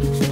Bye.